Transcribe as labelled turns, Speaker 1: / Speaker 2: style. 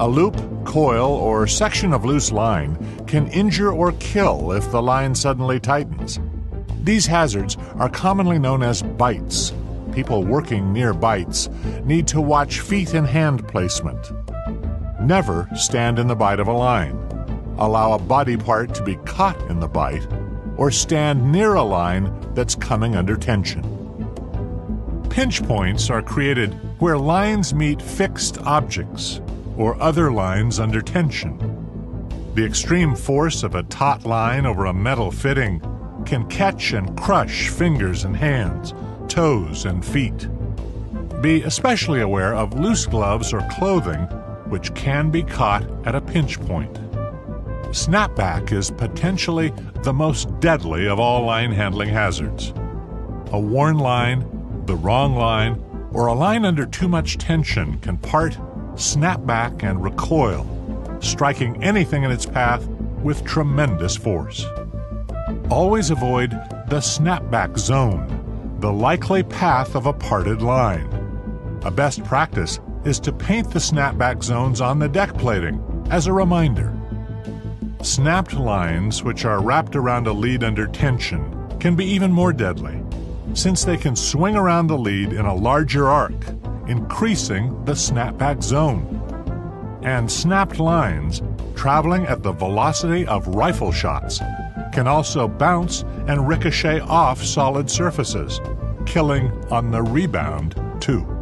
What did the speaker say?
Speaker 1: A loop, coil, or section of loose line can injure or kill if the line suddenly tightens. These hazards are commonly known as bights. People working near bights need to watch feet and hand placement. Never stand in the bight of a line. Allow a body part to be caught in the bight, or stand near a line that's coming under tension. Pinch points are created where lines meet fixed objects or other lines under tension. The extreme force of a taut line over a metal fitting can catch and crush fingers and hands, toes and feet. Be especially aware of loose gloves or clothing which can be caught at a pinch point. Snapback is potentially the most deadly of all line handling hazards. A worn line, the wrong line, or a line under too much tension can part, snap back, and recoil, striking anything in its path with tremendous force. Always avoid the snapback zone, the likely path of a parted line. A best practice is to paint the snapback zones on the deck plating as a reminder. Snapped lines, which are wrapped around a lead under tension, can be even more deadly, since they can swing around the lead in a larger arc, increasing the snapback zone. And snapped lines, traveling at the velocity of rifle shots, can also bounce and ricochet off solid surfaces, killing on the rebound, too.